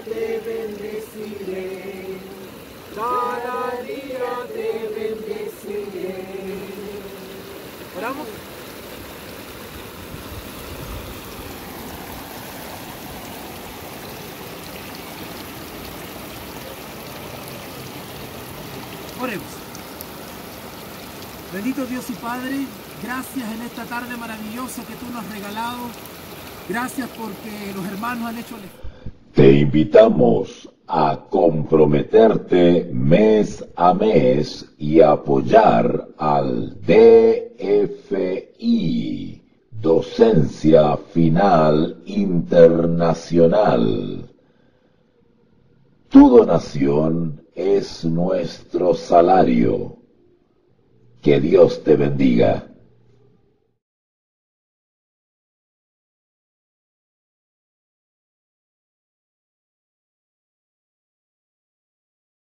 te bendeciré, cada día te bendeciré. Oramos. Oremos. Bendito Dios y Padre, gracias en esta tarde maravillosa que tú nos has regalado. Gracias porque los hermanos han hecho el te invitamos a comprometerte mes a mes y apoyar al DFI, Docencia Final Internacional. Tu donación es nuestro salario. Que Dios te bendiga.